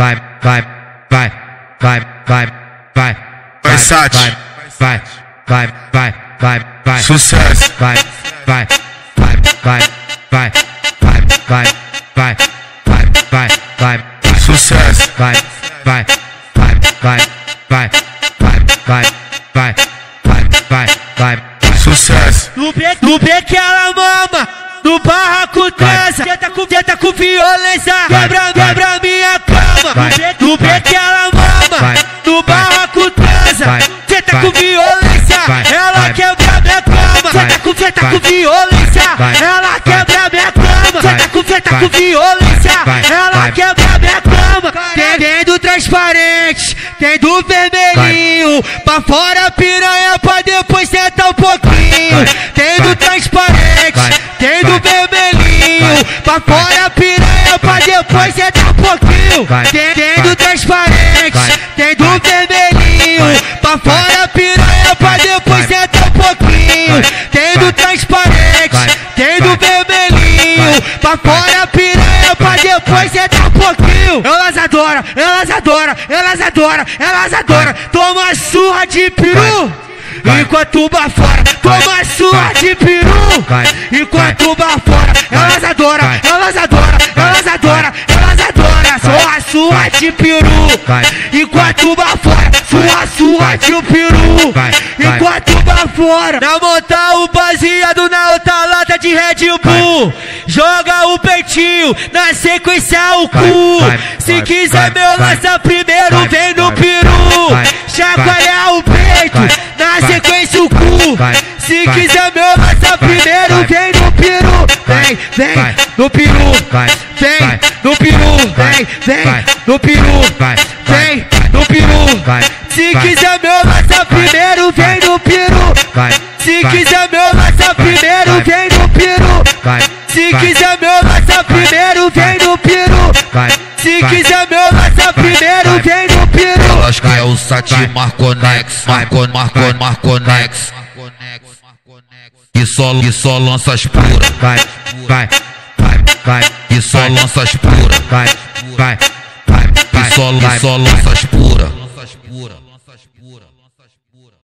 vai, vai, vai, vai, vai, vai, Vai, Sati. vai, vai, vai, vai, vai, Sucesso. vai, vai, vai, vai, vai, vai, vai, vai, vai, vai, vai, Sucesso. vai, vai, vai, vai, vai, vai, vai, vai, vai, vai, vai, Sucesso. No beco, no beco ela mama, no barraco transa. Tenta com, tenta com violência, quebra, quebra vai, com violência, ela quebra minha cama. vai, Tenta com, tenta vai, com violência, ela quebra minha cama. vai, Tenta com, tenta vai, com violência, ela quebra minha cama. Tem, tem do transparente, tem do vermelhinho. Pra fora piranha, pra depois sentar um pouquinho. Tem do transparente, tem do vermelhinho. Pra fora piranha, pra depois sentar um pouquinho. Tem, do pra vai, depois sentar um pouquinho. Elas adoram, elas adoram, elas adoram, elas adoram. Toma surra de peru. Enquanto bafora, toma surra de peru. Enquanto bafora, elas adoram, elas adoram, elas adoram, elas adoram. Sua surra Vai. de peru. Enquanto bafora, surra Vai. de peru. Enquanto bafora, na montar o baseado na outra lata de Red Bull. Joga o peitinho, na sequência o cu. Se quiser meu lança primeiro, vem no peru. Chacoalhar o peito, na sequência o cu. Se quiser meu lança primeiro, vem no peru. Vem, vem no peru. Vem no peru. Vem, vem no peru. Vem no peru. Se quiser meu lança primeiro, vem no peru. Se quiser meu lança primeiro, vem no peru. Se quiser meu lança primeiro, vem no vai, Se quiser meu lança primeiro, vem no peru. Elas quer o site Vai. Marconex, Marco, Marco, Vai. Marconex. E só, e só lança as puras, vai, vai, vai, vai, e só Vai. lança as puras, vai, vai, vai, e só, vai, e só lança as puras.